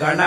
ಗಣ